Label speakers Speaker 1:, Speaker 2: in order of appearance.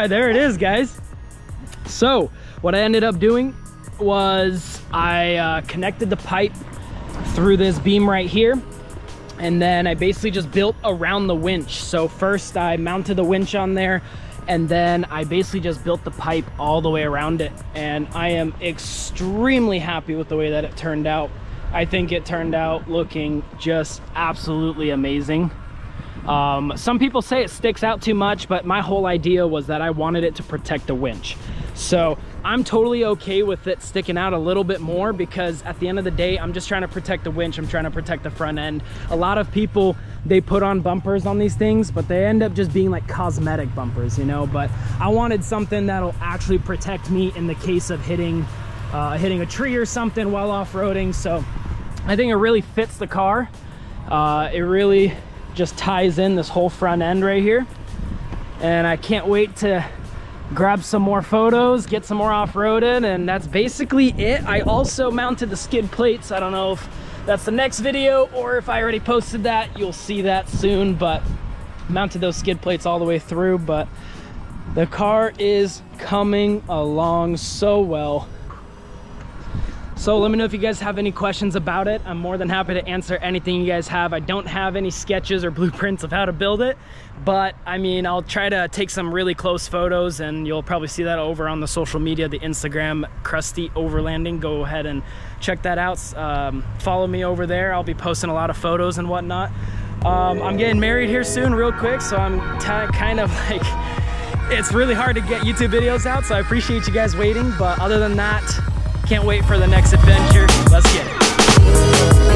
Speaker 1: right, there it is, guys. So what I ended up doing was I uh, connected the pipe through this beam right here. And then I basically just built around the winch. So first I mounted the winch on there and then I basically just built the pipe all the way around it. And I am extremely happy with the way that it turned out. I think it turned out looking just absolutely amazing. Um, some people say it sticks out too much, but my whole idea was that I wanted it to protect the winch. So I'm totally okay with it sticking out a little bit more because at the end of the day, I'm just trying to protect the winch. I'm trying to protect the front end. A lot of people, they put on bumpers on these things, but they end up just being like cosmetic bumpers, you know? But I wanted something that'll actually protect me in the case of hitting, uh, hitting a tree or something while off-roading. So I think it really fits the car. Uh, it really just ties in this whole front end right here. And I can't wait to grab some more photos, get some more off-roading, and that's basically it. I also mounted the skid plates. I don't know if that's the next video or if I already posted that. You'll see that soon, but mounted those skid plates all the way through, but the car is coming along so well. So let me know if you guys have any questions about it. I'm more than happy to answer anything you guys have. I don't have any sketches or blueprints of how to build it, but I mean, I'll try to take some really close photos and you'll probably see that over on the social media, the Instagram, Crusty Overlanding. Go ahead and check that out. Um, follow me over there. I'll be posting a lot of photos and whatnot. Um, I'm getting married here soon real quick, so I'm kind of like, it's really hard to get YouTube videos out, so I appreciate you guys waiting, but other than that, can't wait for the next adventure. Let's get it.